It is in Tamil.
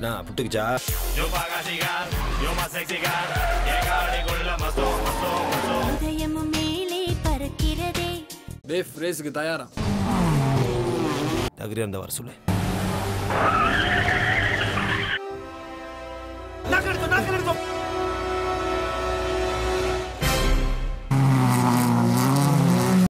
நான் புட்டுக்குச்சா? இதயமும் மேலே பறக்கிறதே. தேவ் ரேஸுக்கு தயாரா? தகுதியாக இருந்த வர சொல்லு.